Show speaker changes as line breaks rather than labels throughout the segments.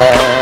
Douglas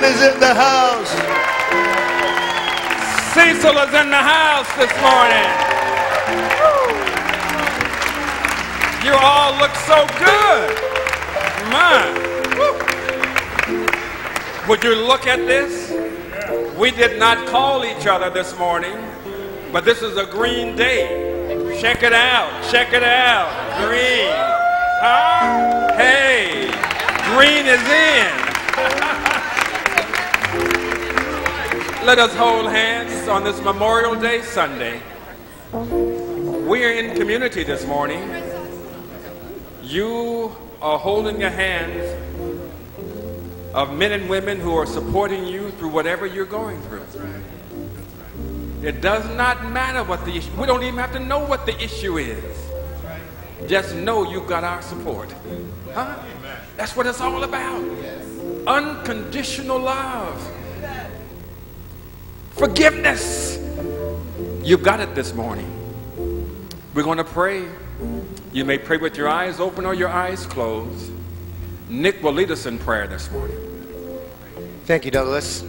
Jan is in the house.
Cecil is in the house this morning. You all look so good. Man. Would you look at this? We did not call each other this morning, but this is a green day. Check it out. Check it out. Green. Huh? Hey, green is in. Let us hold hands on this Memorial Day Sunday. We are in community this morning. You are holding the hands of men and women who are supporting you through whatever you're going through. It does not matter what the issue, we don't even have to know what the issue is. Just know you've got our support. Huh? That's what it's all about. Unconditional love. Forgiveness. You've got it this morning. We're going to pray. You may pray with your eyes open or your eyes closed. Nick will lead us in prayer this morning.
Thank you, Douglas.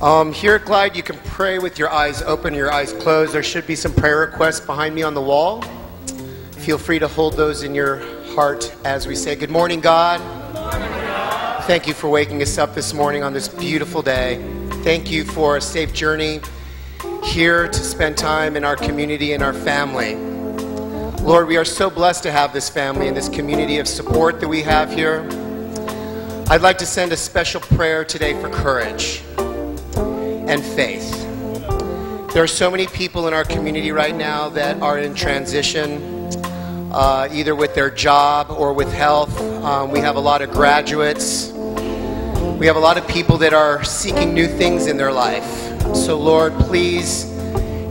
Um, here at Glide, you can pray with your eyes open, or your eyes closed. There should be some prayer requests behind me on the wall. Feel free to hold those in your heart as we say, Good morning, God. Thank you for waking us up this morning on this beautiful day. Thank you for a safe journey here to spend time in our community and our family. Lord, we are so blessed to have this family and this community of support that we have here. I'd like to send a special prayer today for courage and faith. There are so many people in our community right now that are in transition, uh, either with their job or with health. Um, we have a lot of graduates. We have a lot of people that are seeking new things in their life. So, Lord, please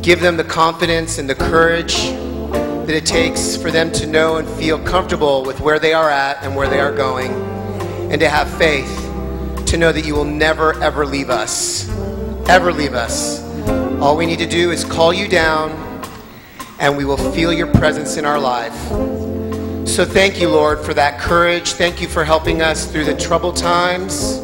give them the confidence and the courage that it takes for them to know and feel comfortable with where they are at and where they are going, and to have faith to know that you will never, ever leave us. Ever leave us. All we need to do is call you down, and we will feel your presence in our life. So thank you, Lord, for that courage. Thank you for helping us through the troubled times.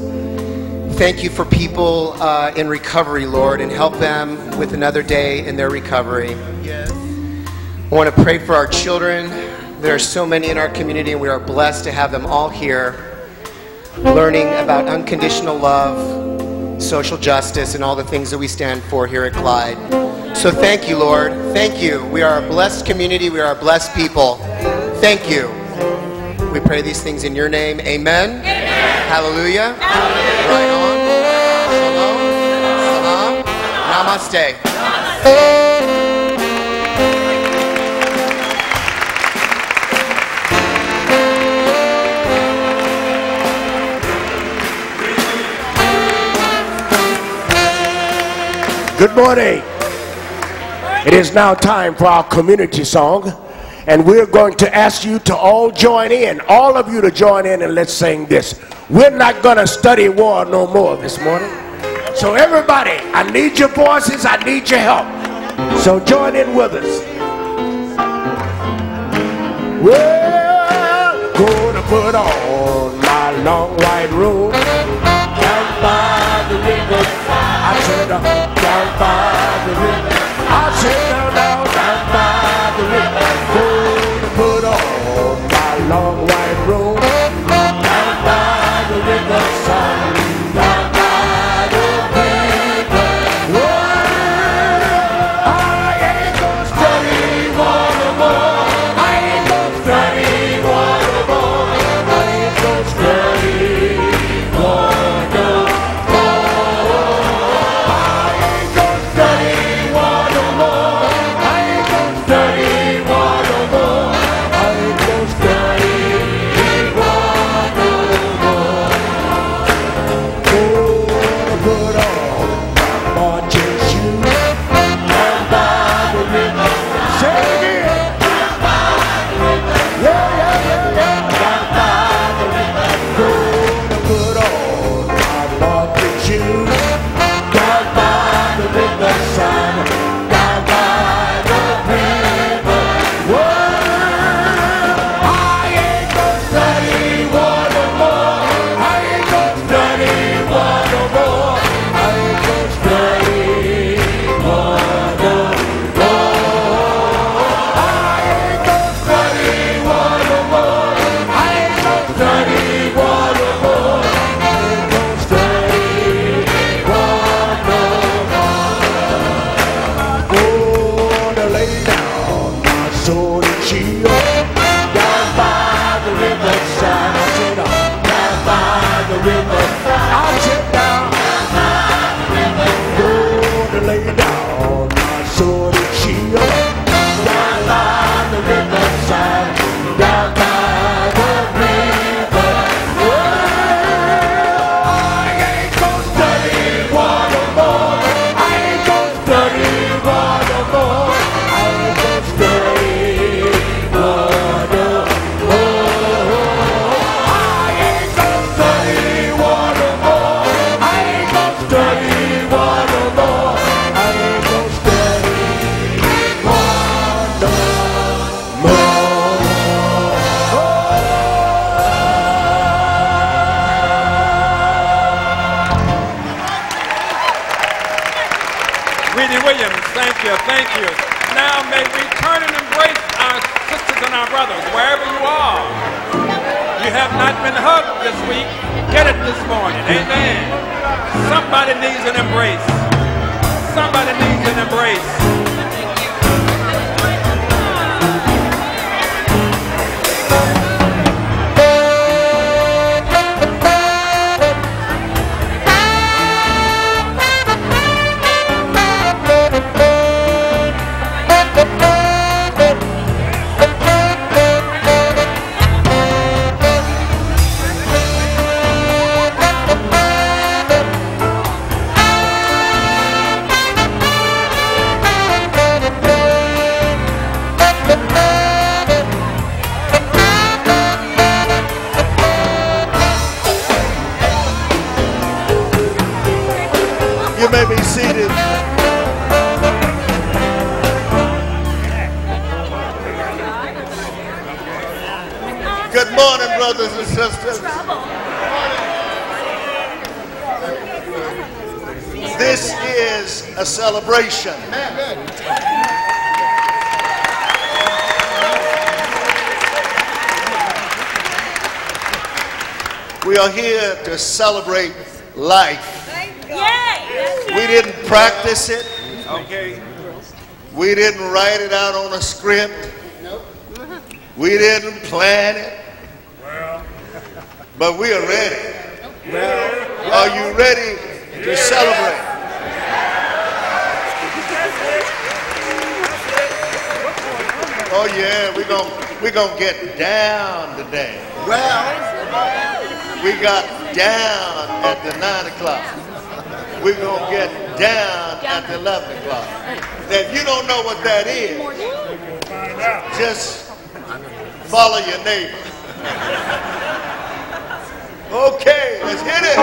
Thank you for people uh, in recovery, Lord, and help them with another day in their recovery. Yes. I want to pray for our children. There are so many in our community, and we are blessed to have them all here learning about unconditional love, social justice, and all the things that we stand for here at Glide. So thank you, Lord. Thank you. We are a blessed community, we are a blessed people. Thank you. We pray these things in your name. Amen. Amen. Hallelujah. Hallelujah. Right on. Shalom. Shalom. Namaste. Namaste.
Good morning. It is now time for our community song and we're going to ask you to all join in, all of you to join in, and let's sing this. We're not going to study war no more this morning. So, everybody, I need your voices, I need your help. So, join in with us. Well, gonna put on my long white robe down by the river. I said, uh, down by the river. I said,
uh, morning,
brothers and sisters. This is a celebration.
We are here to celebrate life. We didn't practice it. We didn't write it out on a script. We didn't plan it. But we are ready. Well, are you ready to celebrate? Oh yeah, we're gonna we're gonna get down today. Well, we got down at the nine o'clock we're going to get down at the 11 o'clock. If you don't know what that is, just follow your neighbor. Okay, let's hit it.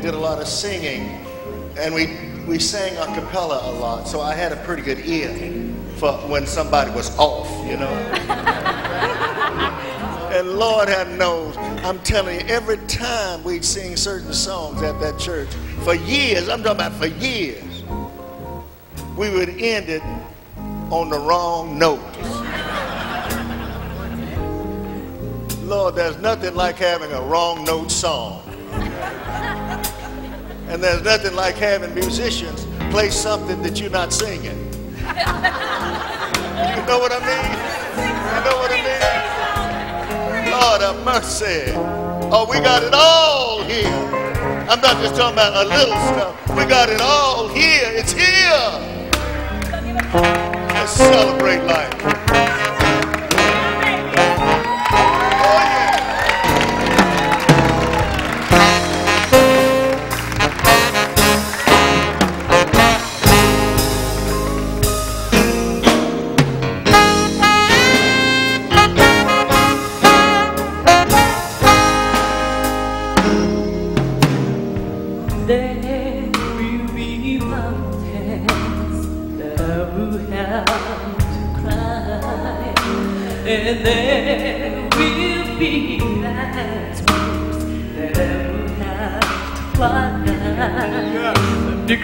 Did
a lot of singing, and we we sang a cappella a lot, so I had a pretty good ear for when somebody was off, you know. And Lord have knows, I'm telling you, every time we'd sing certain songs at that church, for years, I'm talking about for years, we would end it on the wrong note. Lord, there's nothing like having a wrong note song. And there's nothing like having musicians play something that you're not singing. You know what I mean? You know what I mean? Lord have mercy. Oh, we got it all here. I'm not just talking about a little stuff. We got it all here. It's here. Let's celebrate life.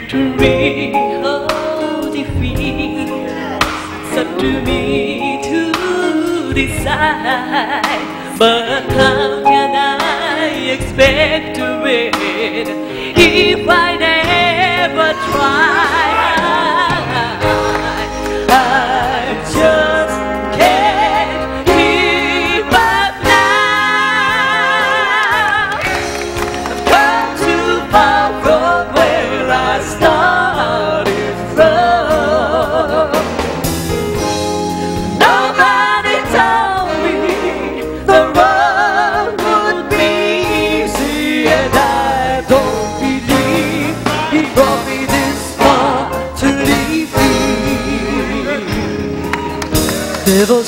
Victory or oh, defeat, it's up to me to decide. But how can I expect to win if I never try?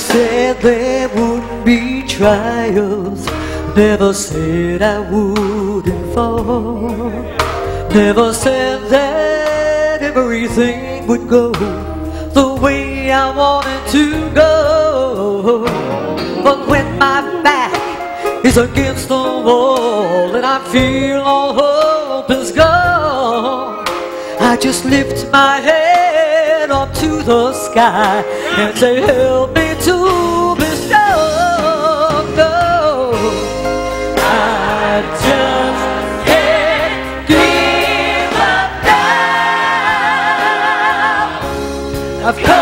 Said there wouldn't be trials. Never said I wouldn't fall. Never said that everything would go the way I wanted to go. But when my back is against the wall and I feel all hope is gone, I just lift my head up to the sky and say, Help me I've come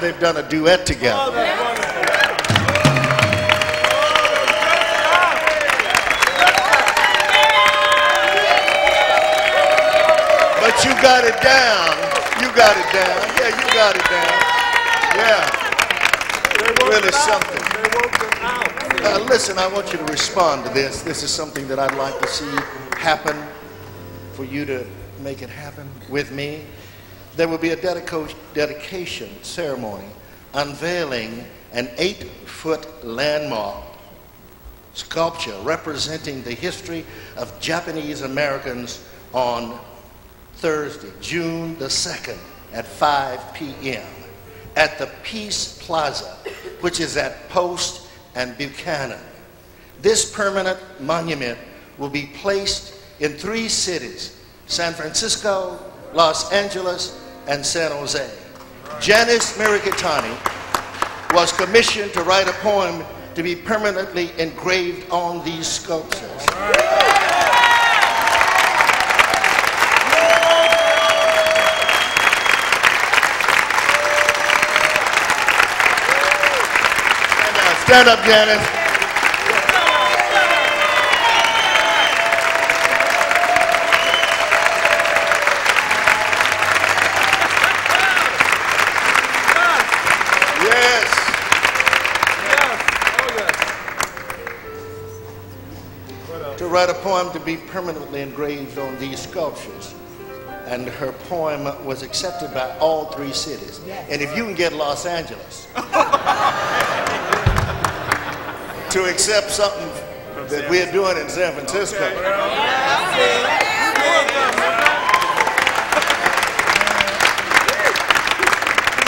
time they've done a duet together. But you got it down. You got it down. Yeah, you got it down. Yeah. Really something. Uh, listen, I want you to respond to this. This is something that I'd like to see happen for you to make it happen with me. There will be a dedico- dedication ceremony unveiling an eight foot landmark sculpture representing the history of Japanese Americans on Thursday, June the 2nd at 5 p.m. at the Peace Plaza, which is at Post and Buchanan. This permanent monument will be placed in three cities, San Francisco, Los Angeles, and San Jose. Janice Mirikitani was commissioned to write a poem to be permanently engraved on these sculptures. Stand up, stand up, Janice. Write a poem to be permanently engraved on these sculptures. And her poem was accepted by all three cities. And if you can get Los Angeles to accept something that we're doing in San Francisco,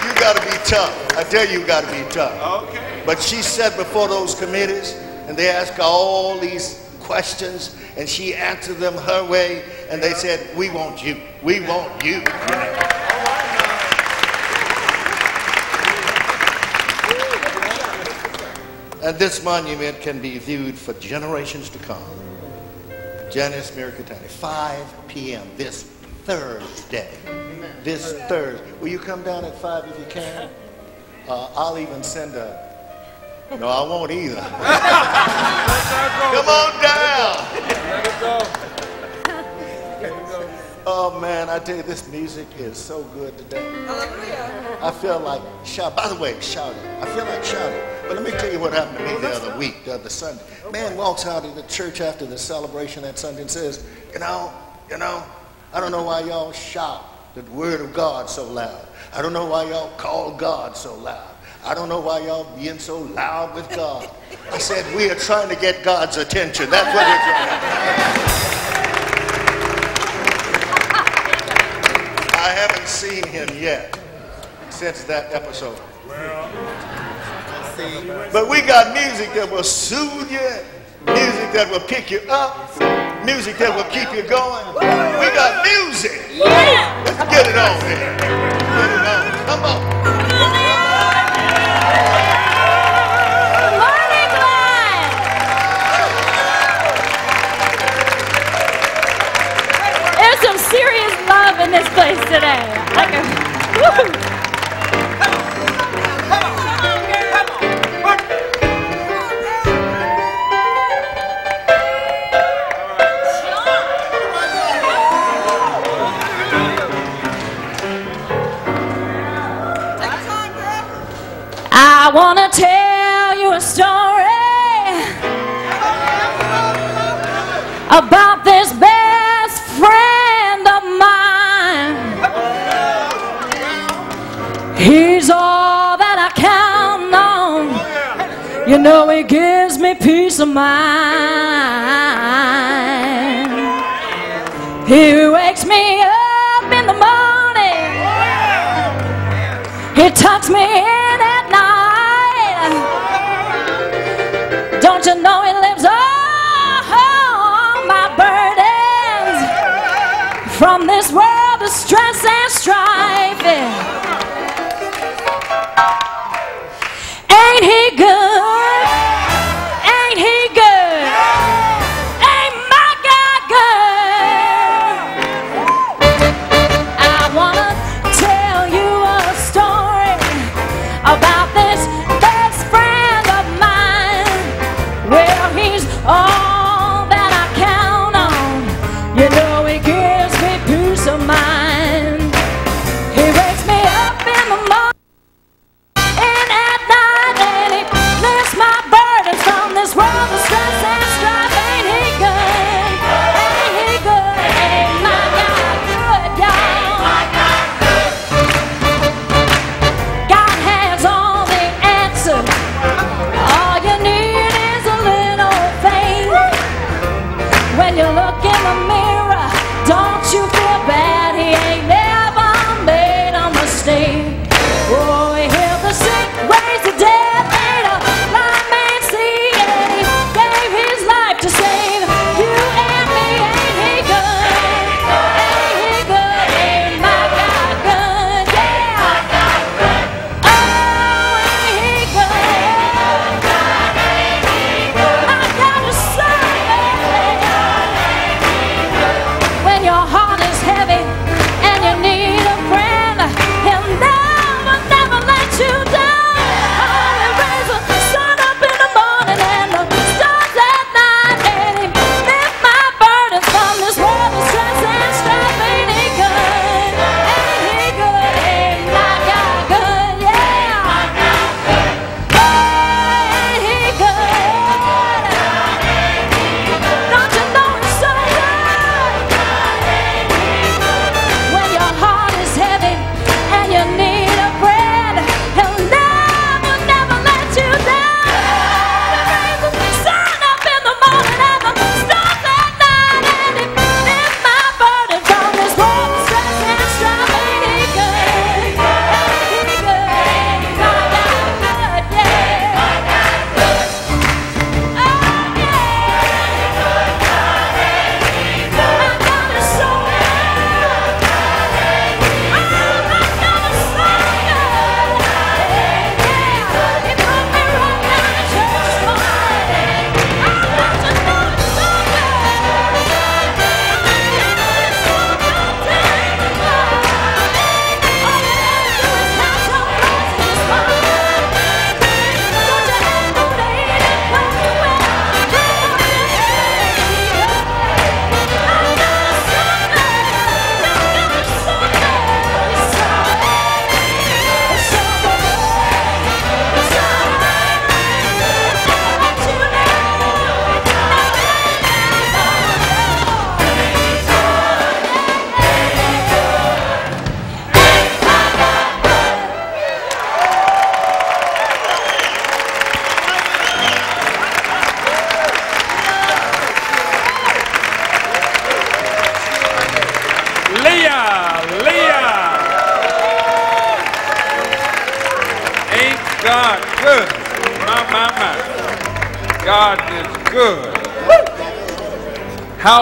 you got to be tough. I tell you, you got to be tough.
Okay.
But she sat before those committees and they asked all these questions and she answered them her way and they said, we want you. We want you. And this monument can be viewed for generations to come. Janice Mirikitani, 5 p.m. this Thursday. This Thursday. Will you come down at 5 if you can? Uh, I'll even send a. No, I won't either. Come on down. Oh man, I tell you, this music is so good today. I feel like shout. By the way, shouting. I feel like shouting. But let me tell you what happened to me the other week, the other Sunday. Man walks out of the church after the celebration that Sunday and says, you know, you know, I don't know why y'all shout the word of God so loud. I don't know why y'all call God so loud. I don't know why y'all being so loud with God. I said, we are trying to get God's attention. That's what we're trying to do. I haven't seen him yet since that episode. But we got music that will soothe you, music that will pick you up, music that will keep you going. We got music. Let's get it on here. Get it on. Come on.
This place today. Like a, You know it gives me peace of mind. He wakes me up in the morning. He tucks me in at night. Don't you know he lives all my burdens
from this world of stress and strife? Ain't he good?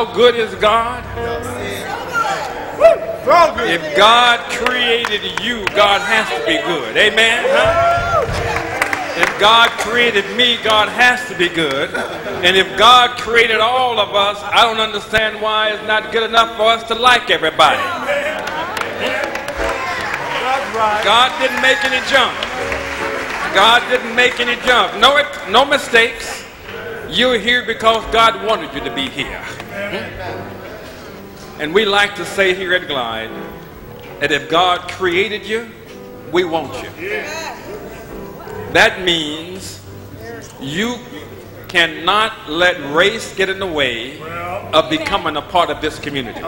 How good is God? If God created you, God has to be good. Amen? Huh? If God created me, God has to be good. And if God created all of us, I don't understand why it's not good enough for us to like everybody. God didn't make any junk. God didn't make any junk. No, no mistakes. You're here because God wanted you to be here. And we like to say here at Glide that if God created you, we want you. That means you cannot let race get in the way of becoming a part of this community.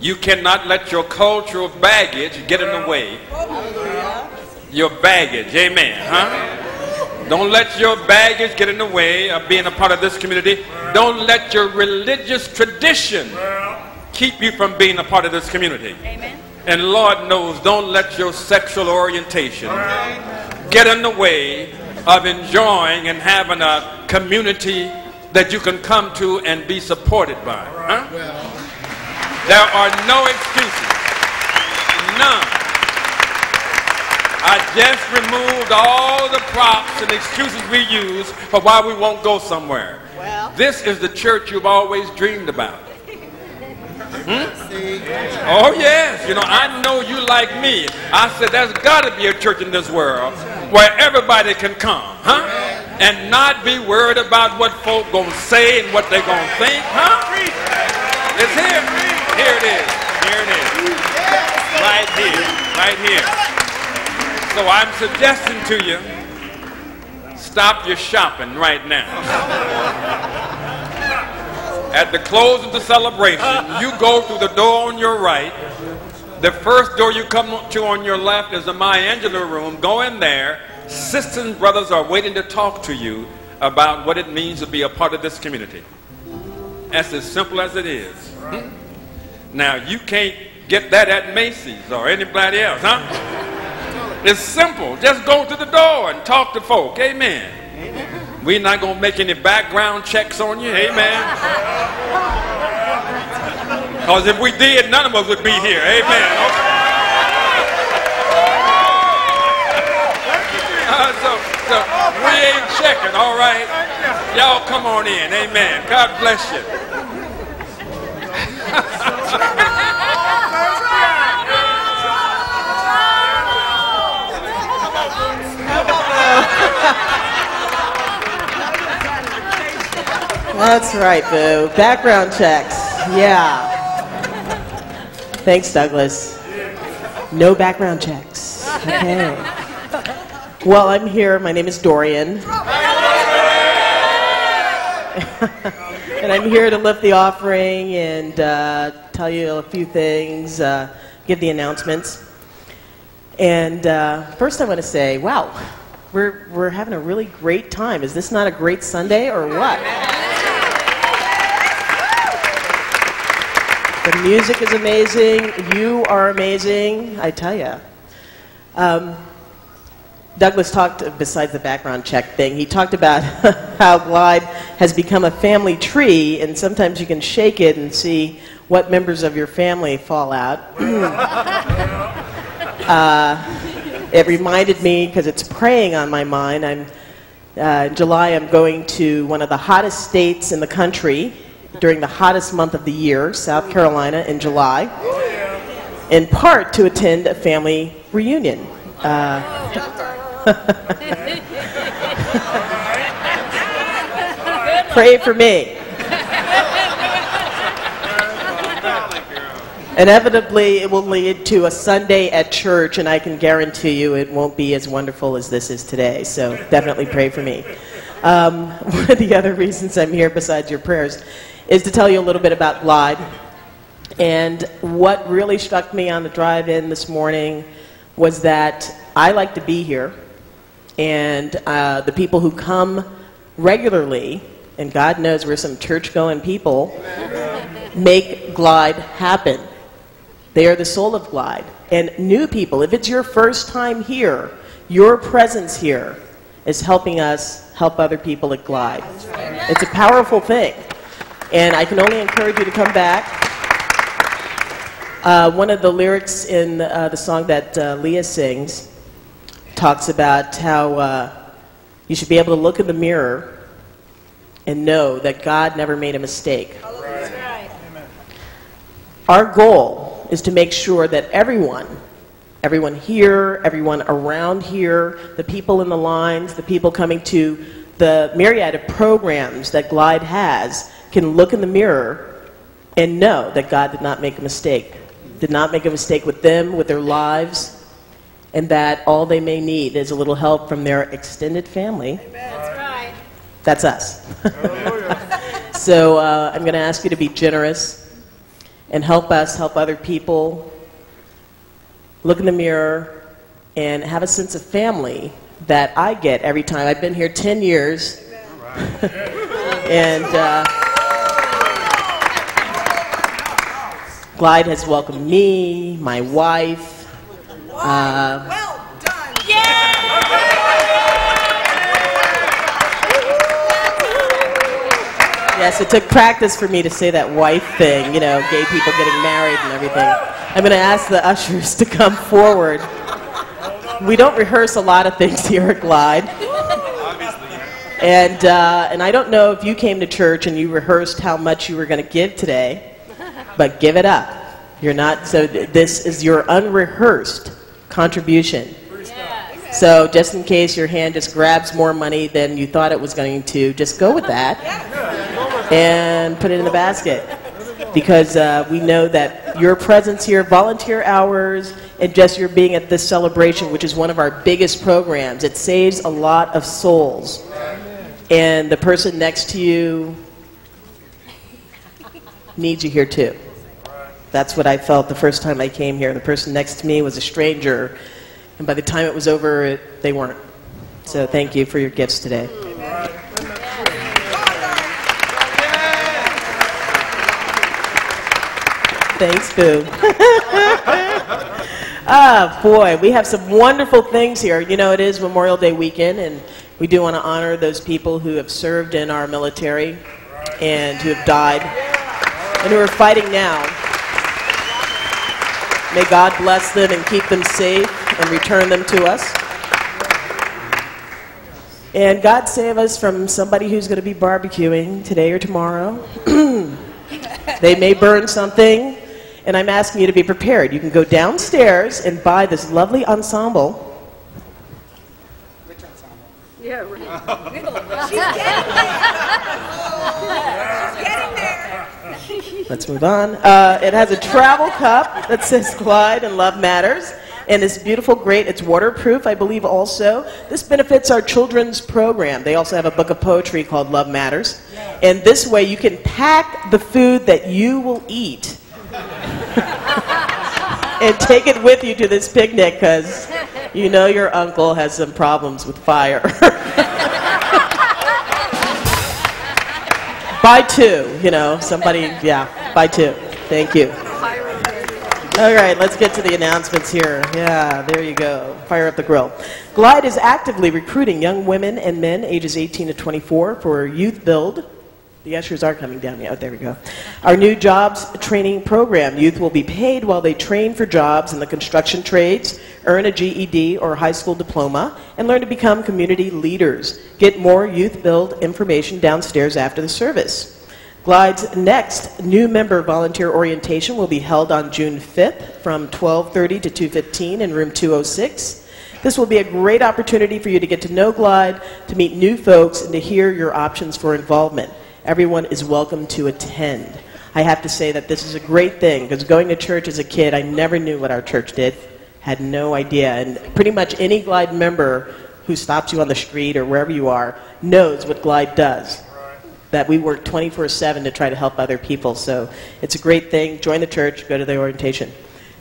You cannot let your cultural baggage get in the way. Your baggage, amen, huh? Don't let your baggage get in the way of being a part of this community. Don't let your religious tradition keep you from being a part of this community.
Amen.
And Lord knows, don't let your sexual orientation get in the way of enjoying and having a community that you can come to and be supported by. Huh? There are no excuses. None. I just removed all the props and excuses we use for why we won't go somewhere. Well. This is the church you've always dreamed about. Hmm? Oh, yes. You know, I know you like me. I said, there's got to be a church in this world where everybody can come, huh? And not be worried about what folk going to say and what they going to think, huh? It's here. Here it is. Here it is. Right here. Right here. So I'm suggesting to you, stop your shopping right now. At the close of the celebration, you go through the door on your right. The first door you come to on your left is the Maya Angelou room. Go in there. Sisters and brothers are waiting to talk to you about what it means to be a part of this community. That's as simple as it is. Now, you can't get that at Macy's or anybody else, huh? It's simple. Just go to the door and talk to folk. Amen. We're not going to make any background checks on you. Amen. Because if we did, none of us would be here. Amen. Okay. Uh, so, so we ain't checking, all right? Y'all come on in. Amen. God bless you.
That's right, Boo. Background checks. Yeah. Thanks, Douglas. No background checks. Okay. Well, I'm here. My name is Dorian. and I'm here to lift the offering and uh, tell you a few things, uh, give the announcements. And uh, first, I want to say, wow, we're, we're having a really great time. Is this not a great Sunday or what? The music is amazing. You are amazing. I tell you. Um, Douglas talked, besides the background check thing, he talked about how Glide has become a family tree, and sometimes you can shake it and see what members of your family fall out. uh, it reminded me, because it's preying on my mind, I'm, uh, in July I'm going to one of the hottest states in the country during the hottest month of the year, South Carolina, in July, in part to attend a family reunion. Uh, Pray for me. Inevitably, it will lead to a Sunday at church, and I can guarantee you it won't be as wonderful as this is today. So definitely pray for me. Um, one of the other reasons I'm here, besides your prayers, is to tell you a little bit about Glide. And what really struck me on the drive in this morning was that I like to be here, and uh, the people who come regularly, and God knows we're some church going people, make Glide happen. They are the soul of Glide. And new people, if it's your first time here, Your presence here is helping us help other people at Glide. It's a powerful thing. And I can only encourage you to come back. Uh, one of the lyrics in uh, the song that uh, Leah sings talks about how uh, you should be able to look in the mirror and know that God never made a mistake. Our goal is to make sure that everyone, everyone here, everyone around here, the people in the lines, the people coming to the myriad of programs that Glide has, can look in the mirror and know that God did not make a mistake. Did not make a mistake with them, with their lives, and that all they may need is a little help from their extended family.
That's right.
That's us. so uh, I'm going to ask you to be generous and help us help other people. Look in the mirror and have a sense of family that I get every time. I've been here 10 years. and uh, Glide has welcomed me, my wife. Uh,
Well done.
Yes, it took practice for me to say that wife thing, you know, gay people getting married and everything. I'm going to ask the ushers to come forward. We don't rehearse a lot of things here at Glide. And, uh, and I don't know if you came to church and you rehearsed how much you were going to give today, but give it up. You're not, so th- this is your unrehearsed contribution. So just in case your hand just grabs more money than you thought it was going to, just go with that and put it in the basket. Because uh, we know that your presence here, volunteer hours, and just your being at this celebration, which is one of our biggest programs, it saves a lot of souls. And the person next to you needs you here too. That's what I felt the first time I came here. The person next to me was a stranger, and by the time it was over, it, they weren't. So thank you for your gifts today. Thanks, Boo. ah, boy, we have some wonderful things here. You know, it is Memorial Day weekend, and we do want to honor those people who have served in our military and who have died and who are fighting now. May God bless them and keep them safe and return them to us. And God save us from somebody who's going to be barbecuing today or tomorrow. they may burn something, and I'm asking you to be prepared. You can go downstairs and buy this lovely ensemble. Let's move on. Uh, it has a travel cup that says Glide and Love Matters. And it's beautiful, great. It's waterproof, I believe, also. This benefits our children's program. They also have a book of poetry called Love Matters. And this way, you can pack the food that you will eat and take it with you to this picnic because you know your uncle has some problems with fire. buy two, you know, somebody, yeah, buy two. Thank you. All right, let's get to the announcements here. Yeah, there you go. Fire up the grill. Glide is actively recruiting young women and men ages 18 to 24 for Youth Build. The ushers are coming down. Yeah, oh, there we go. Our new jobs training program. Youth will be paid while they train for jobs in the construction trades, earn a GED or high school diploma, and learn to become community leaders. Get more Youth Build information downstairs after the service. Glide's next new member volunteer orientation will be held on June 5th from 12:30 to 2:15 in room 206. This will be a great opportunity for you to get to know Glide, to meet new folks, and to hear your options for involvement. Everyone is welcome to attend. I have to say that this is a great thing because going to church as a kid, I never knew what our church did, had no idea. And pretty much any Glide member who stops you on the street or wherever you are knows what Glide does that we work 24 7 to try to help other people. So it's a great thing. Join the church, go to the orientation.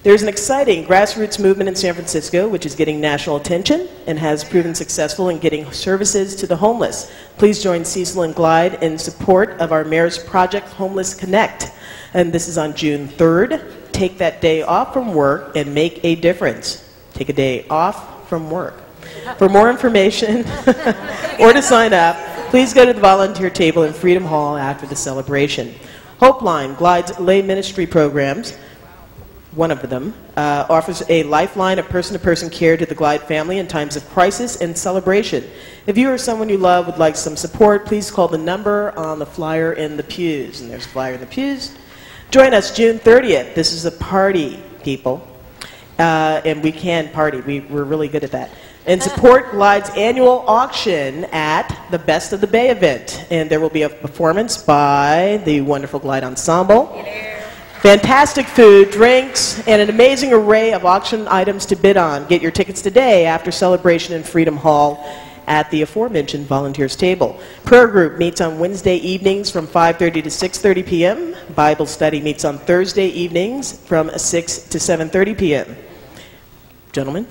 There's an exciting grassroots movement in San Francisco which is getting national attention and has proven successful in getting services to the homeless. Please join Cecil and Glide in support of our mayor's project Homeless Connect. And this is on June 3rd. Take that day off from work and make a difference. Take a day off from work. For more information or to sign up, please go to the volunteer table in Freedom Hall after the celebration. Hope Line, Glide's lay ministry programs, one of them, uh, offers a lifeline of person to person care to the Glide family in times of crisis and celebration. If you or someone you love would like some support, please call the number on the flyer in the pews. And there's a flyer in the pews. Join us June 30th. This is a party, people. Uh, and we can party. We, we're really good at that. And support Glide's annual auction at the Best of the Bay event. And there will be a performance by the wonderful Glide Ensemble. Fantastic food, drinks, and an amazing array of auction items to bid on. Get your tickets today after celebration in Freedom Hall at the aforementioned volunteers table. Prayer group meets on Wednesday evenings from 5:30 to 6:30 p.m. Bible study meets on Thursday evenings from 6 to 7:30 p.m. Gentlemen,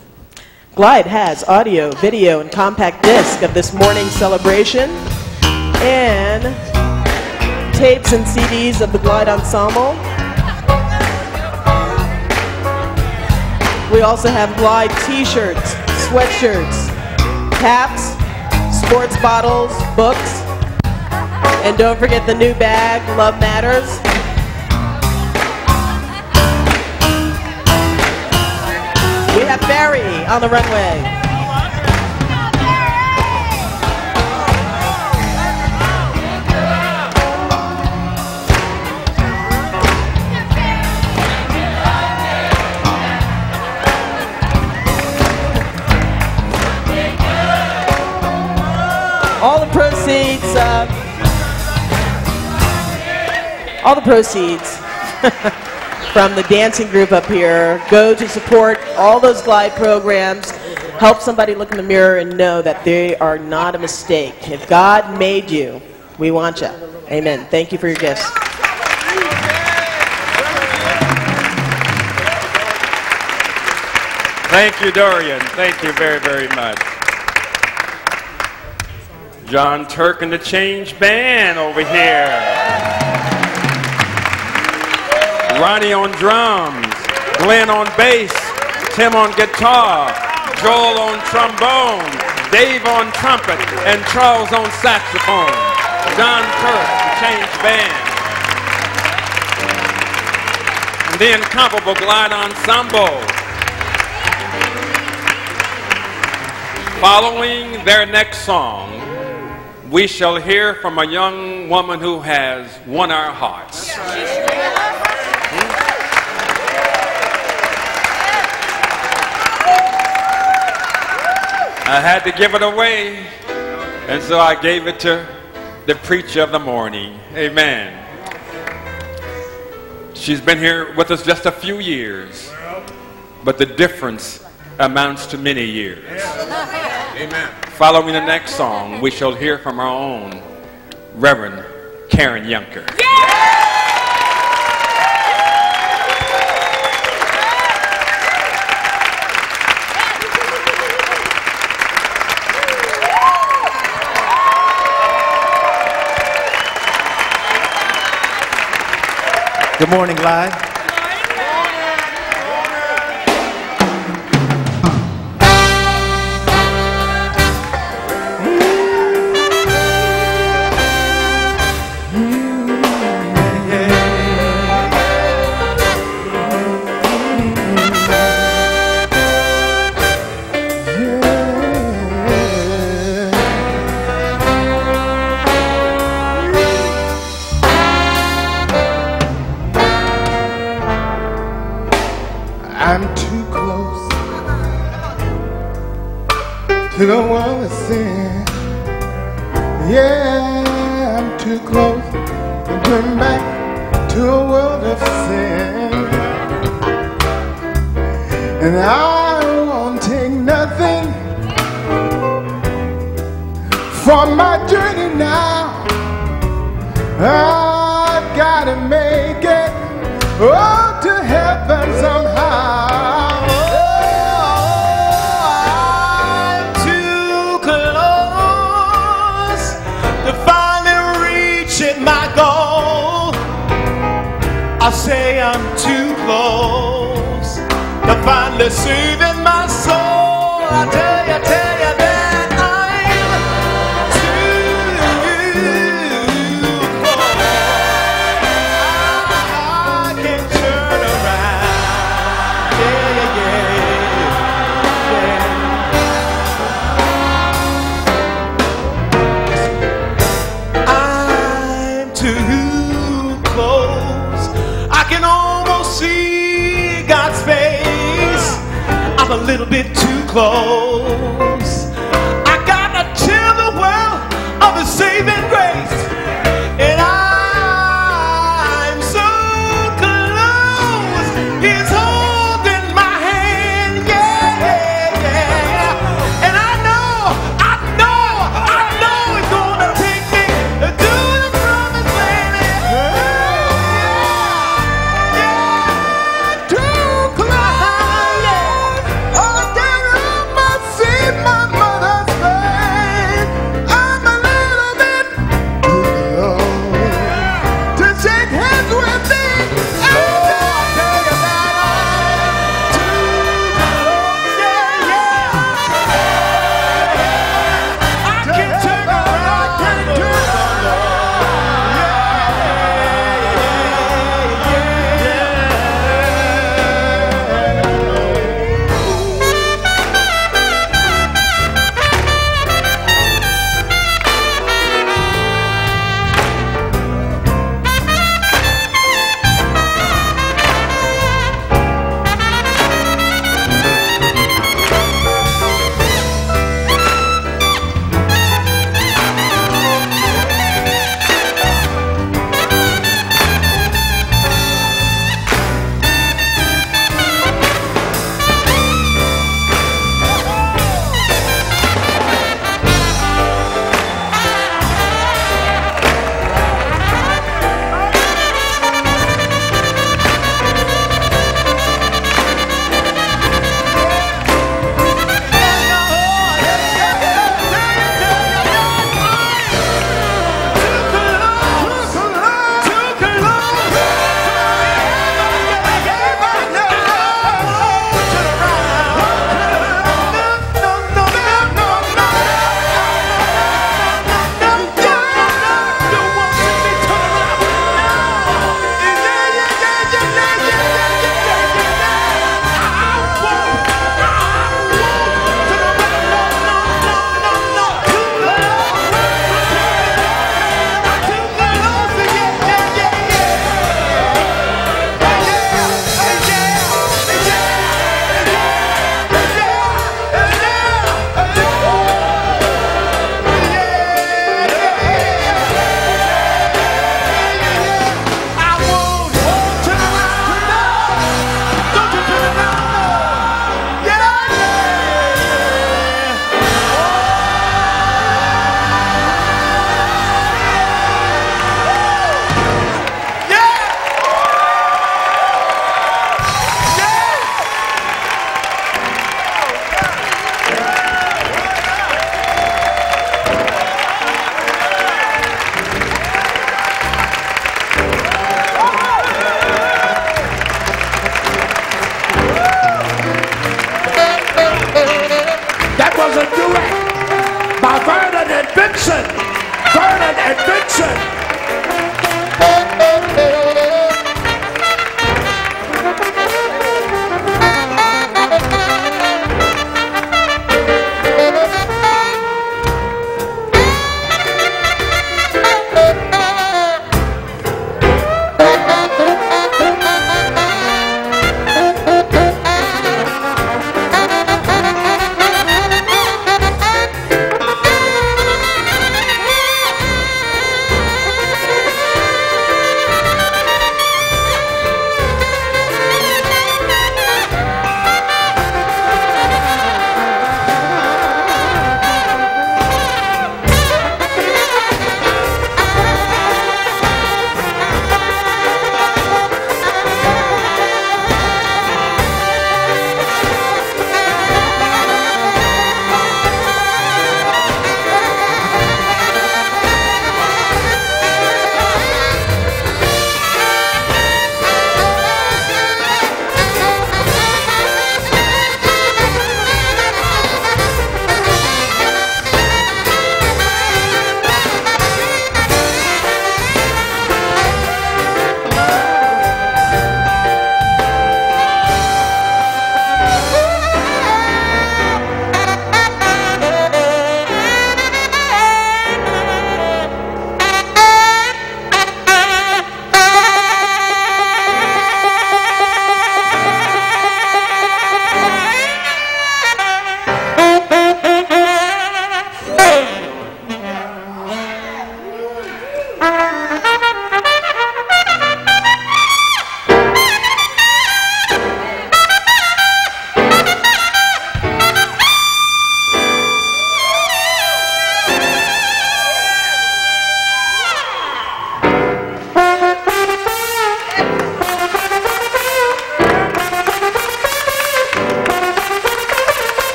Glide has audio, video, and compact disc of this morning's celebration and tapes and CDs of the Glide Ensemble. We also have Glide t-shirts, sweatshirts, caps, sports bottles, books, and don't forget the new bag, Love Matters. We have Barry on the runway. All the proceeds, uh, all the proceeds from the dancing group up here go to support all those glide programs. Help somebody look in the mirror and know that they are not a mistake. If God made you, we want you. Amen. Thank you for your gifts.
Thank you, Dorian. Thank you very, very much. John Turk and the Change Band over here. Ronnie on drums, Glenn on bass, Tim on guitar, Joel on trombone, Dave on trumpet, and Charles on saxophone. John Turk, the Change Band. And the incomparable Glide Ensemble. Following their next song, we shall hear from a young woman who has won our hearts. I had to give it away, and so I gave it to the preacher of the morning. Amen. She's been here with us just a few years, but the difference amounts to many years. Amen. Following the next song, we shall hear from our own Reverend Karen Junker.
Good morning, Glide. World of sin. And I won't take nothing for my journey now. I've gotta make it oh,
I'm too close to finally saving my soul. I tell you, tell little close.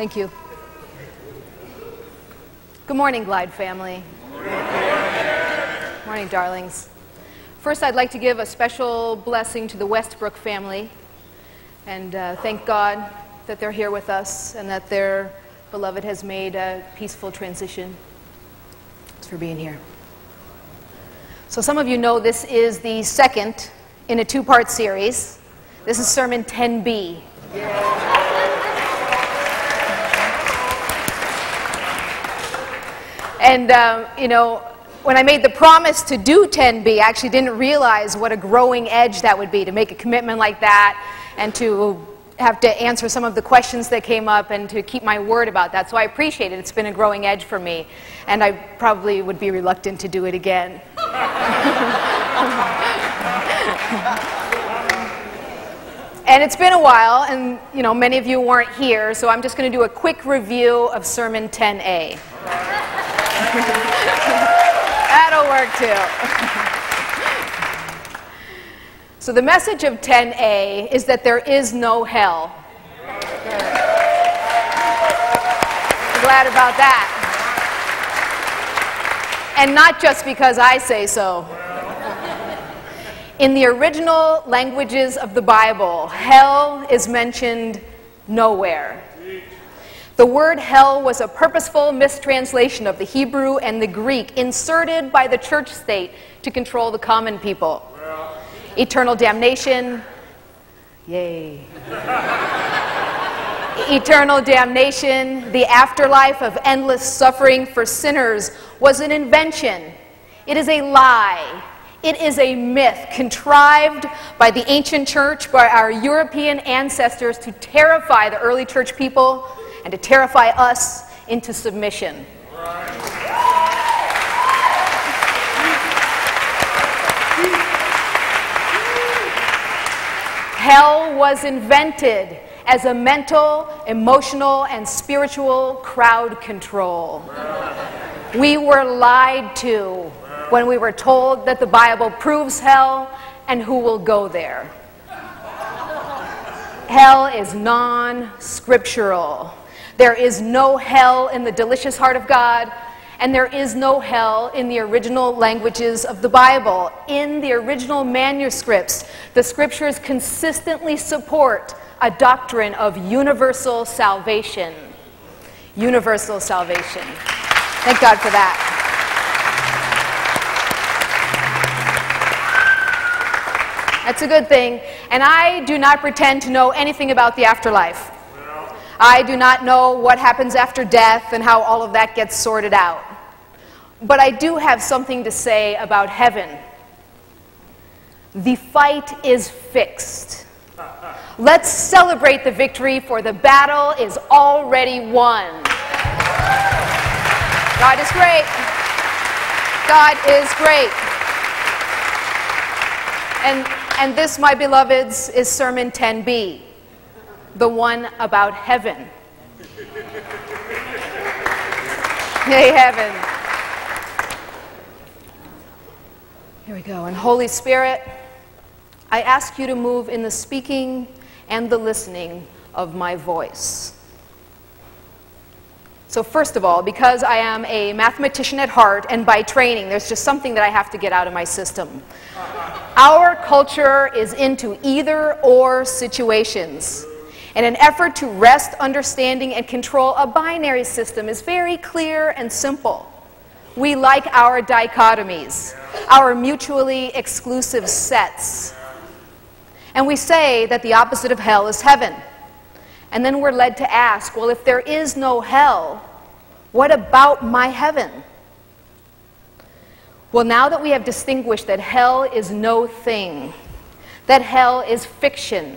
Thank you. Good morning, Glide family. Morning, darlings. First, I'd like to give a special blessing to the Westbrook family and uh, thank God that they're here with us and that their beloved has made a peaceful transition. Thanks for being here. So, some of you know this is the second in a two part series. This is Sermon 10B. And, um, you know, when I made the promise to do 10B, I actually didn't realize what a growing edge that would be to make a commitment like that and to have to answer some of the questions that came up and to keep my word about that. So I appreciate it. It's been a growing edge for me. And I probably would be reluctant to do it again. And it's been a while, and you know many of you weren't here, so I'm just going to do a quick review of Sermon 10A. That'll work too. so the message of 10A is that there is no hell. I'm glad about that. And not just because I say so. In the original languages of the Bible, hell is mentioned nowhere. The word hell was a purposeful mistranslation of the Hebrew and the Greek inserted by the church state to control the common people. Eternal damnation, yay. Eternal damnation, the afterlife of endless suffering for sinners, was an invention. It is a lie. It is a myth contrived by the ancient church, by our European ancestors to terrify the early church people and to terrify us into submission. Hell was invented as a mental, emotional, and spiritual crowd control. We were lied to when we were told that the Bible proves hell and who will go there. Hell is non scriptural. There is no hell in the delicious heart of God, and there is no hell in the original languages of the Bible. In the original manuscripts, the scriptures consistently support a doctrine of universal salvation. Universal salvation. Thank God for that. That's a good thing. And I do not pretend to know anything about the afterlife. I do not know what happens after death and how all of that gets sorted out. But I do have something to say about heaven. The fight is fixed. Let's celebrate the victory, for the battle is already won. God is great. God is great. And, and this, my beloveds, is Sermon 10b, the one about heaven. Yay, heaven. Here we go. And Holy Spirit, I ask you to move in the speaking and the listening of my voice. So, first of all, because I am a mathematician at heart and by training, there's just something that I have to get out of my system. Our culture is into either or situations. And an effort to wrest, understanding, and control a binary system is very clear and simple. We like our dichotomies, our mutually exclusive sets. And we say that the opposite of hell is heaven. And then we're led to ask, well, if there is no hell, what about my heaven? Well, now that we have distinguished that hell is no thing, that hell is fiction,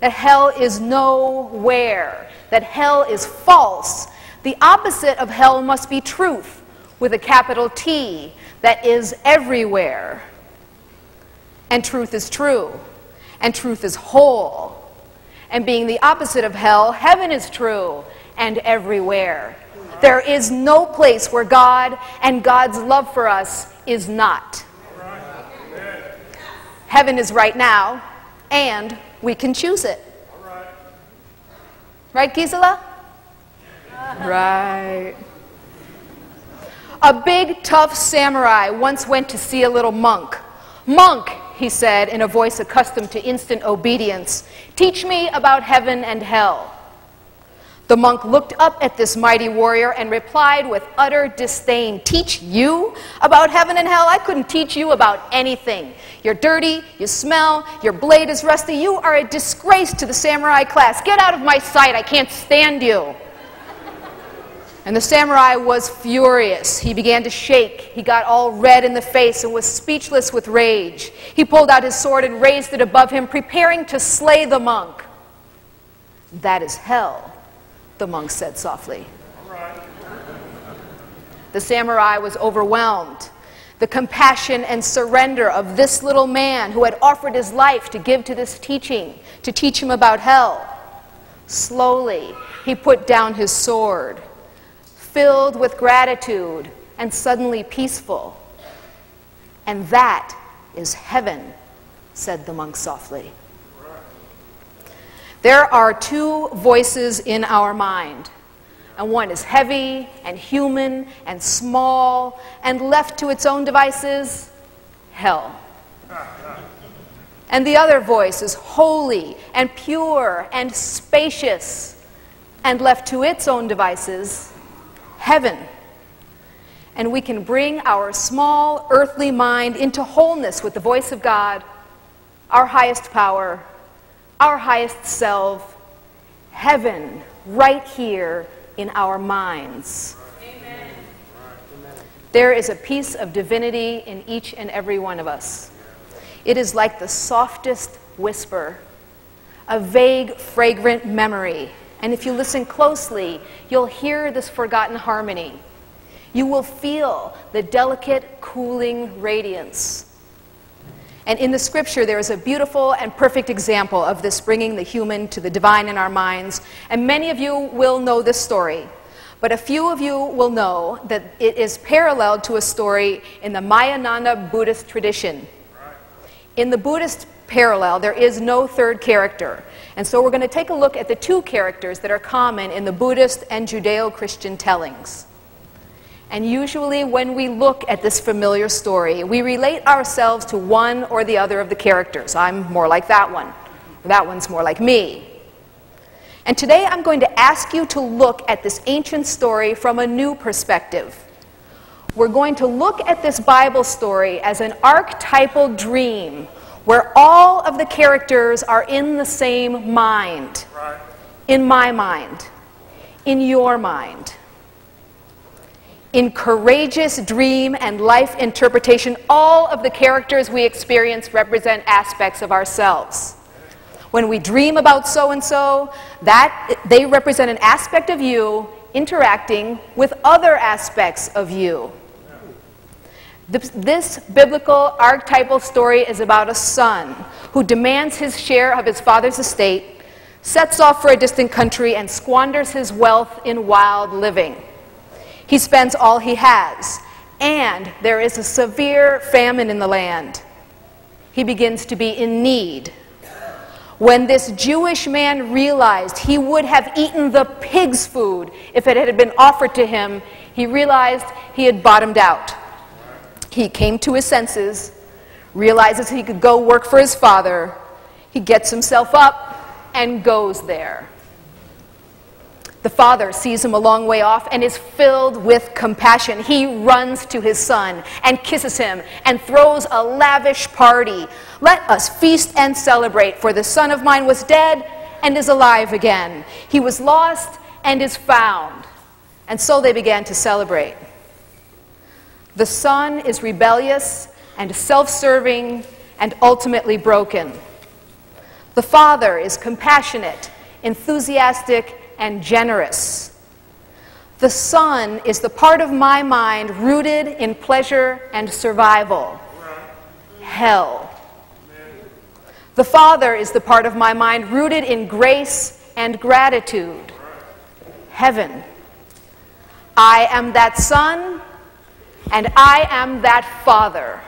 that hell is nowhere, that hell is false, the opposite of hell must be truth with a capital T that is everywhere. And truth is true, and truth is whole. And being the opposite of hell, heaven is true and everywhere. There is no place where God and God's love for us is not. Heaven is right now, and we can choose it. Right, Gisela? Right. A big, tough samurai once went to see a little monk. Monk, he said in a voice accustomed to instant obedience, teach me about heaven and hell. The monk looked up at this mighty warrior and replied with utter disdain Teach you about heaven and hell? I couldn't teach you about anything. You're dirty, you smell, your blade is rusty, you are a disgrace to the samurai class. Get out of my sight, I can't stand you. And the samurai was furious. He began to shake. He got all red in the face and was speechless with rage. He pulled out his sword and raised it above him, preparing to slay the monk. That is hell, the monk said softly. The samurai was overwhelmed. The compassion and surrender of this little man who had offered his life to give to this teaching, to teach him about hell. Slowly, he put down his sword filled with gratitude and suddenly peaceful. And that is heaven, said the monk softly. There are two voices in our mind, and one is heavy and human and small and left to its own devices, hell. And the other voice is holy and pure and spacious and left to its own devices, heaven. And we can bring our small earthly mind into wholeness with the voice of God, our highest power, our highest self, heaven right here in our minds. Amen. There is a piece of divinity in each and every one of us. It is like the softest whisper, a vague, fragrant memory and if you listen closely, you'll hear this forgotten harmony. You will feel the delicate, cooling radiance. And in the scripture, there is a beautiful and perfect example of this bringing the human to the divine in our minds. And many of you will know this story. But a few of you will know that it is paralleled to a story in the Mahayana Buddhist tradition. In the Buddhist parallel, there is no third character. And so we're going to take a look at the two characters that are common in the Buddhist and Judeo Christian tellings. And usually, when we look at this familiar story, we relate ourselves to one or the other of the characters. I'm more like that one, that one's more like me. And today, I'm going to ask you to look at this ancient story from a new perspective. We're going to look at this Bible story as an archetypal dream where all of the characters are in the same mind. Right. In my mind, in your mind. In courageous dream and life interpretation, all of the characters we experience represent aspects of ourselves. When we dream about so and so, that they represent an aspect of you interacting with other aspects of you. This biblical archetypal story is about a son who demands his share of his father's estate, sets off for a distant country, and squanders his wealth in wild living. He spends all he has, and there is a severe famine in the land. He begins to be in need. When this Jewish man realized he would have eaten the pig's food if it had been offered to him, he realized he had bottomed out. He came to his senses, realizes he could go work for his father. He gets himself up and goes there. The father sees him a long way off and is filled with compassion. He runs to his son and kisses him and throws a lavish party. Let us feast and celebrate, for the son of mine was dead and is alive again. He was lost and is found. And so they began to celebrate. The son is rebellious and self serving and ultimately broken. The father is compassionate, enthusiastic, and generous. The son is the part of my mind rooted in pleasure and survival. Hell. The father is the part of my mind rooted in grace and gratitude. Heaven. I am that son and I am that Father.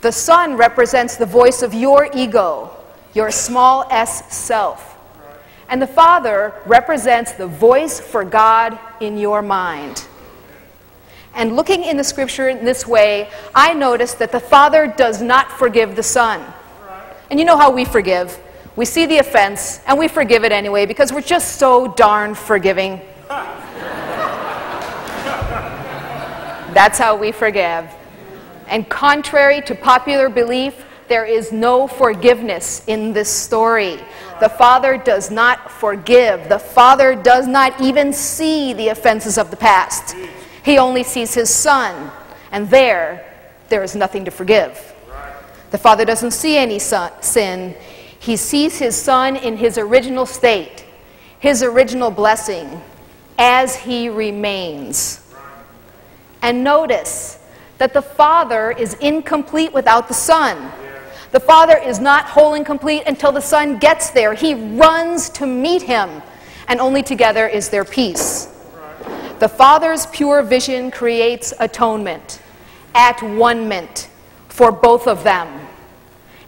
The Son represents the voice of your ego, your small s self. And the Father represents the voice for God in your mind. And looking in the scripture in this way, I notice that the Father does not forgive the Son. And you know how we forgive. We see the offense and we forgive it anyway because we're just so darn forgiving. That's how we forgive. And contrary to popular belief, there is no forgiveness in this story. The Father does not forgive. The Father does not even see the offenses of the past. He only sees His Son. And there, there is nothing to forgive. The Father doesn't see any son, sin. He sees His Son in His original state, His original blessing, as He remains. And notice that the Father is incomplete without the Son. The Father is not whole and complete until the Son gets there. He runs to meet Him, and only together is there peace. The Father's pure vision creates atonement, at one ment for both of them.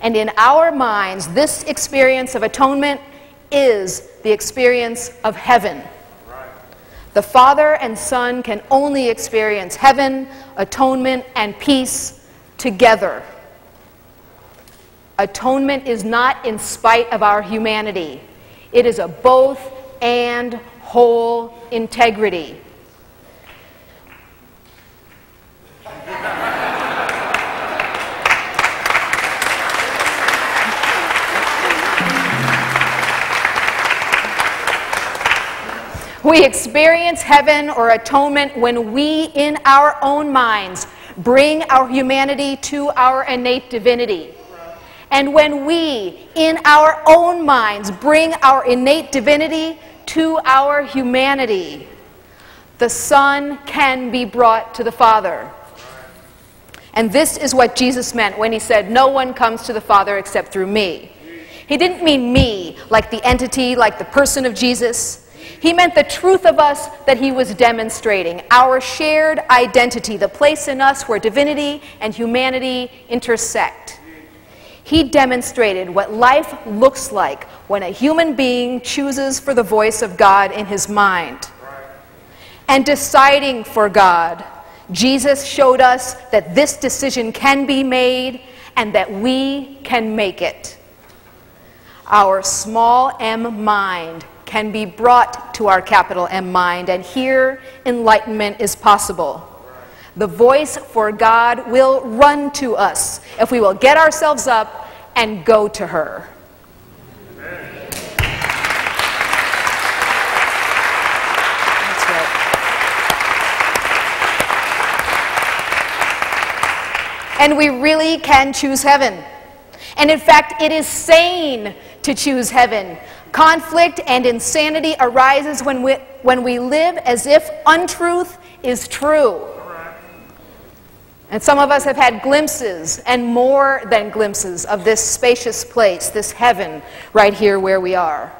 And in our minds, this experience of atonement is the experience of heaven. The Father and Son can only experience heaven, atonement, and peace together. Atonement is not in spite of our humanity, it is a both and whole integrity. We experience heaven or atonement when we, in our own minds, bring our humanity to our innate divinity. And when we, in our own minds, bring our innate divinity to our humanity, the Son can be brought to the Father. And this is what Jesus meant when he said, No one comes to the Father except through me. He didn't mean me, like the entity, like the person of Jesus. He meant the truth of us that he was demonstrating, our shared identity, the place in us where divinity and humanity intersect. He demonstrated what life looks like when a human being chooses for the voice of God in his mind. And deciding for God, Jesus showed us that this decision can be made and that we can make it. Our small m mind can be brought to our capital M mind, and here enlightenment is possible. The voice for God will run to us if we will get ourselves up and go to her. And we really can choose heaven. And in fact, it is sane to choose heaven. Conflict and insanity arises when we, when we live as if untruth is true. And some of us have had glimpses and more than glimpses of this spacious place, this heaven, right here where we are.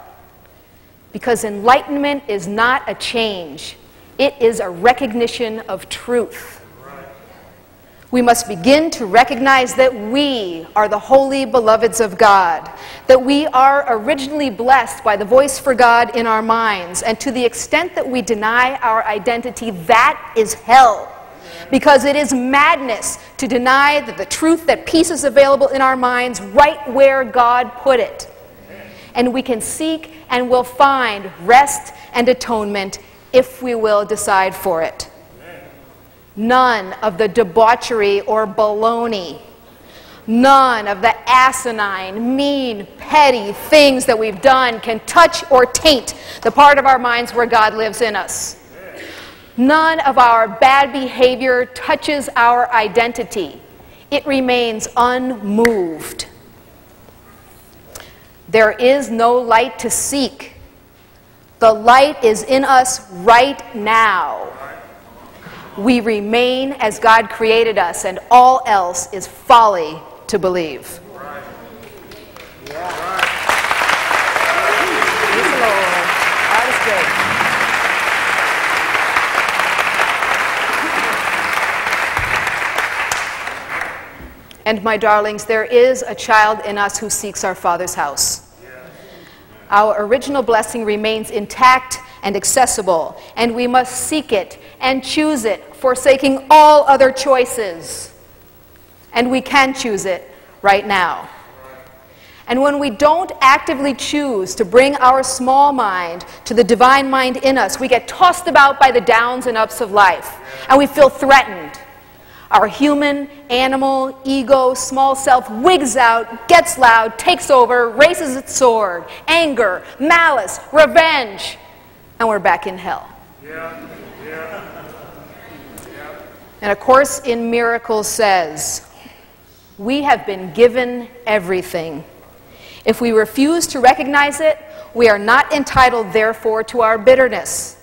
Because enlightenment is not a change, it is a recognition of truth. We must begin to recognize that we are the holy beloveds of God, that we are originally blessed by the voice for God in our minds, and to the extent that we deny our identity, that is hell. Because it is madness to deny that the truth that peace is available in our minds right where God put it. And we can seek and will find rest and atonement if we will decide for it. None of the debauchery or baloney. None of the asinine, mean, petty things that we've done can touch or taint the part of our minds where God lives in us. None of our bad behavior touches our identity. It remains unmoved. There is no light to seek. The light is in us right now. We remain as God created us, and all else is folly to believe. Praise the Lord. God is great. And my darlings, there is a child in us who seeks our Father's house. Our original blessing remains intact and accessible, and we must seek it and choose it, forsaking all other choices. And we can choose it right now. And when we don't actively choose to bring our small mind to the divine mind in us, we get tossed about by the downs and ups of life, and we feel threatened. Our human, animal, ego, small self wigs out, gets loud, takes over, raises its sword, anger, malice, revenge, and we're back in hell. And A Course in Miracles says, We have been given everything. If we refuse to recognize it, we are not entitled, therefore, to our bitterness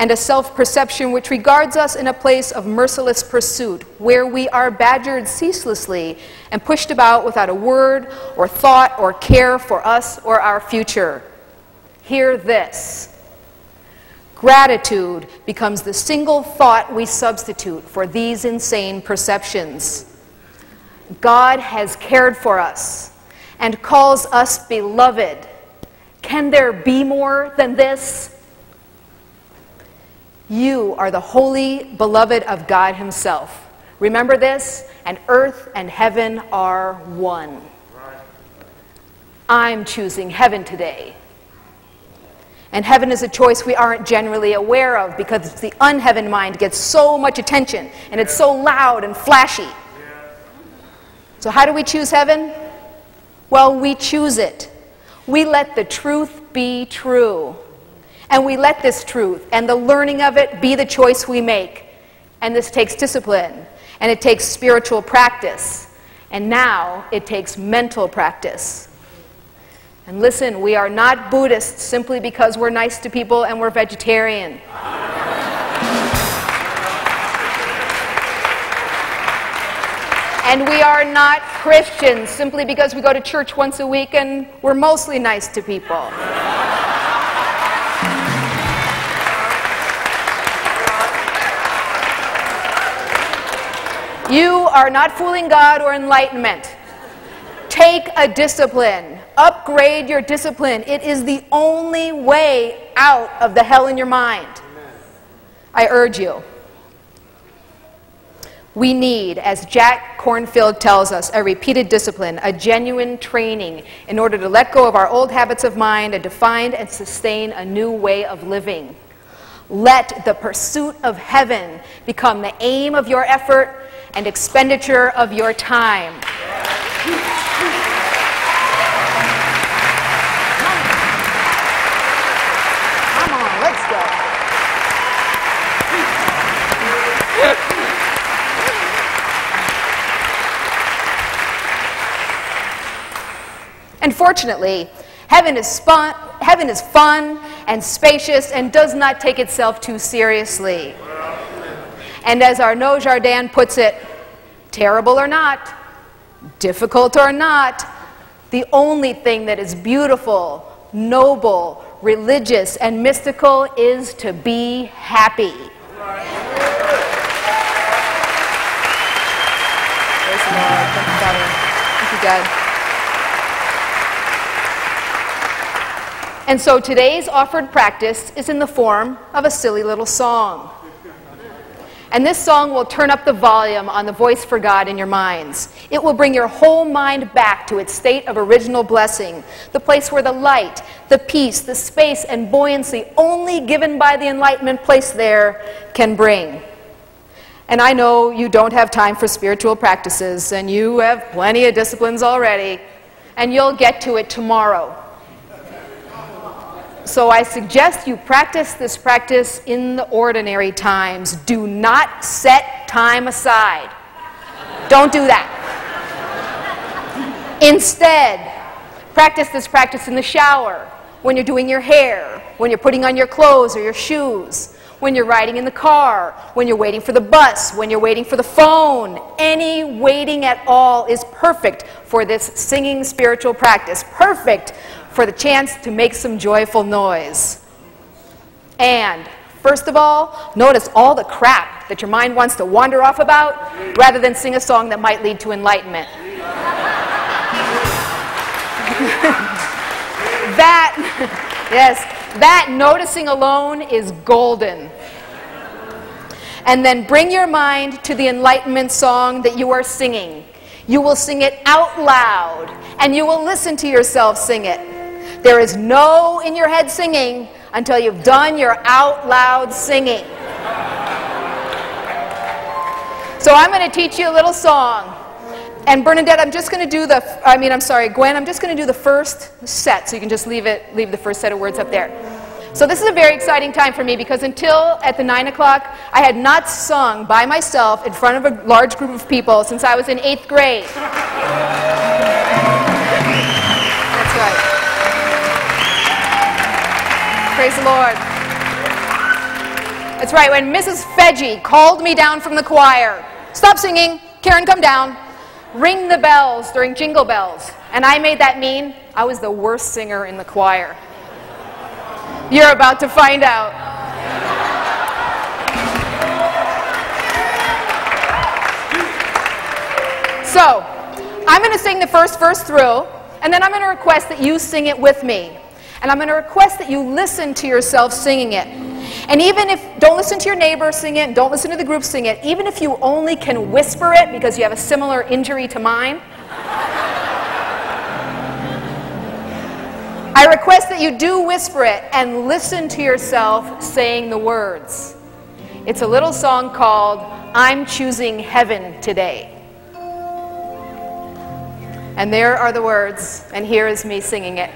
and a self perception which regards us in a place of merciless pursuit, where we are badgered ceaselessly and pushed about without a word or thought or care for us or our future. Hear this. Gratitude becomes the single thought we substitute for these insane perceptions. God has cared for us and calls us beloved. Can there be more than this? You are the holy beloved of God Himself. Remember this, and earth and heaven are one. I'm choosing heaven today. And heaven is a choice we aren't generally aware of because the unheaven mind gets so much attention and it's so loud and flashy. So, how do we choose heaven? Well, we choose it. We let the truth be true. And we let this truth and the learning of it be the choice we make. And this takes discipline, and it takes spiritual practice, and now it takes mental practice. And listen, we are not Buddhists simply because we're nice to people and we're vegetarian. And we are not Christians simply because we go to church once a week and we're mostly nice to people. You are not fooling God or enlightenment. Take a discipline. Upgrade your discipline. It is the only way out of the hell in your mind. I urge you. We need, as Jack Kornfield tells us, a repeated discipline, a genuine training in order to let go of our old habits of mind and to find and sustain a new way of living. Let the pursuit of heaven become the aim of your effort and expenditure of your time. Come on, let's go. And fortunately, heaven is, fun, heaven is fun and spacious and does not take itself too seriously. And as Arnaud Jardin puts it, terrible or not, difficult or not, the only thing that is beautiful, noble, religious, and mystical is to be happy. And so today's offered practice is in the form of a silly little song. And this song will turn up the volume on the voice for God in your minds. It will bring your whole mind back to its state of original blessing, the place where the light, the peace, the space, and buoyancy only given by the enlightenment placed there can bring. And I know you don't have time for spiritual practices, and you have plenty of disciplines already, and you'll get to it tomorrow. So I suggest you practice this practice in the ordinary times. Do not set time aside. Don't do that. Instead, practice this practice in the shower, when you're doing your hair, when you're putting on your clothes or your shoes, when you're riding in the car, when you're waiting for the bus, when you're waiting for the phone. Any waiting at all is perfect for this singing spiritual practice. Perfect for the chance to make some joyful noise. And first of all, notice all the crap that your mind wants to wander off about rather than sing a song that might lead to enlightenment. That, yes, that noticing alone is golden. And then bring your mind to the enlightenment song that you are singing. You will sing it out loud, and you will listen to yourself sing it. There is no in your head singing until you've done your out loud singing. So I'm going to teach you a little song. And Bernadette, I'm just going to do the, I mean, I'm sorry, Gwen, I'm just going to do the first set, so you can just leave it, leave the first set of words up there. So this is a very exciting time for me because until at the 9 o'clock, I had not sung by myself in front of a large group of people since I was in eighth grade. Praise the Lord. That's right, when Mrs. Fedgy called me down from the choir, stop singing, Karen, come down, ring the bells during Jingle Bells. And I made that mean I was the worst singer in the choir. You're about to find out. So, I'm going to sing the first verse through, and then I'm going to request that you sing it with me. And I'm going to request that you listen to yourself singing it. And even if, don't listen to your neighbor sing it, don't listen to the group sing it, even if you only can whisper it because you have a similar injury to mine, I request that you do whisper it and listen to yourself saying the words. It's a little song called I'm Choosing Heaven Today. And there are the words, and here is me singing it.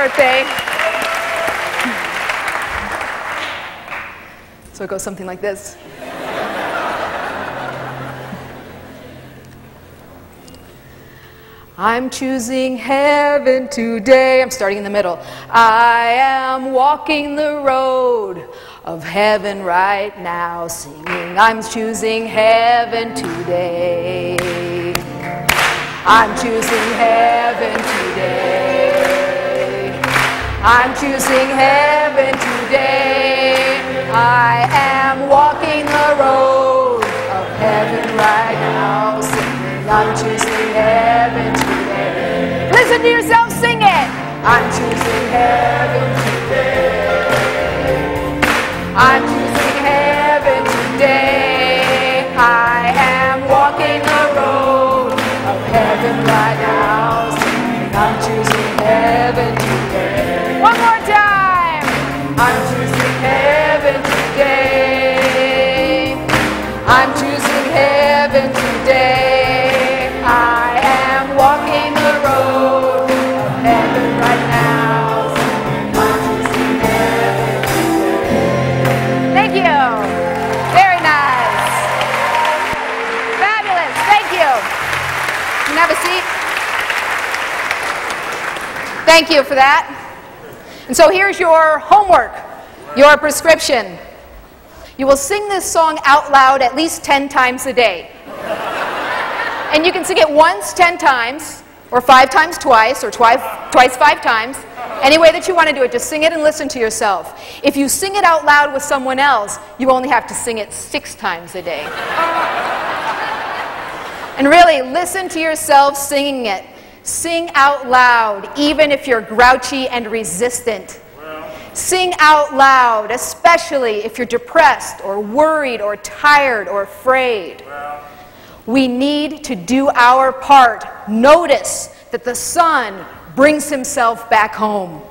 Birthday. So it goes something like this. I'm choosing heaven today. I'm starting in the middle. I am walking the road of heaven right now, singing, I'm choosing heaven today. I'm choosing heaven today. I'm choosing heaven today. I am walking the road of heaven right now, singing, I'm choosing heaven today. Listen to yourself sing it. I'm choosing heaven today. I'm choosing heaven Thank you for that. And so here's your homework, your prescription. You will sing this song out loud at least 10 times a day. And you can sing it once 10 times, or five times twice, or twice, twice five times. Any way that you want to do it, just sing it and listen to yourself. If you sing it out loud with someone else, you only have to sing it six times a day. And really, listen to yourself singing it. Sing out loud, even if you're grouchy and resistant. Sing out loud, especially if you're depressed or worried or tired or afraid. We need to do our part. Notice that the son brings himself back home.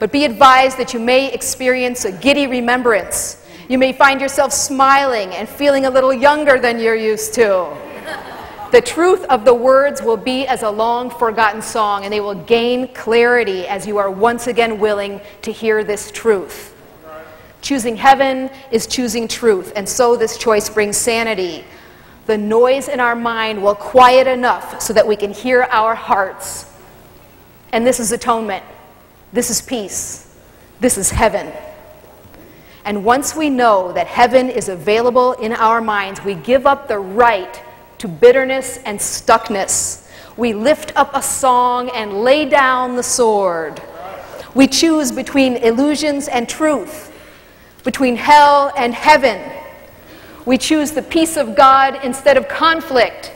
But be advised that you may experience a giddy remembrance. You may find yourself smiling and feeling a little younger than you're used to. The truth of the words will be as a long forgotten song, and they will gain clarity as you are once again willing to hear this truth. Choosing heaven is choosing truth, and so this choice brings sanity. The noise in our mind will quiet enough so that we can hear our hearts. And this is atonement. This is peace. This is heaven. And once we know that heaven is available in our minds, we give up the right to bitterness and stuckness. We lift up a song and lay down the sword. We choose between illusions and truth, between hell and heaven. We choose the peace of God instead of conflict.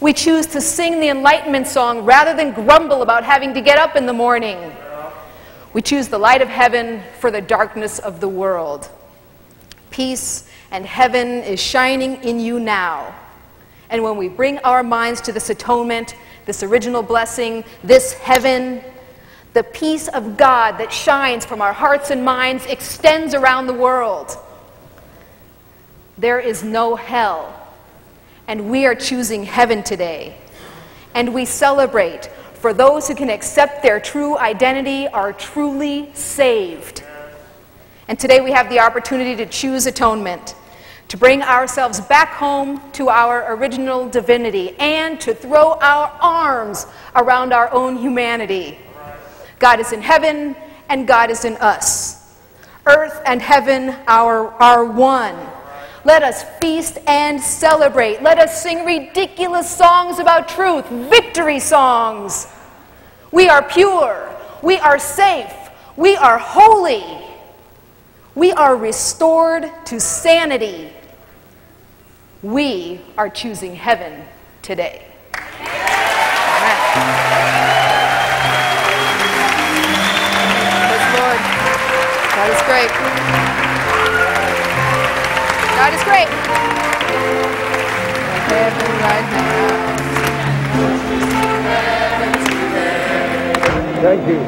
We choose to sing the enlightenment song rather than grumble about having to get up in the morning. We choose the light of heaven for the darkness of the world. Peace and heaven is shining in you now. And when we bring our minds to this atonement, this original blessing, this heaven, the peace of God that shines from our hearts and minds extends around the world. There is no hell. And we are choosing heaven today. And we celebrate for those who can accept their true identity are truly saved. And today we have the opportunity to choose atonement, to bring ourselves back home to our original divinity, and to throw our arms around our own humanity. God is in heaven, and God is in us. Earth and heaven are, are one. Let us feast and celebrate. Let us sing ridiculous songs about truth, victory songs. We are pure. We are safe. We are holy. We are restored to sanity. We are choosing heaven today. God is great. God is great. Heaven right now.
Thank you.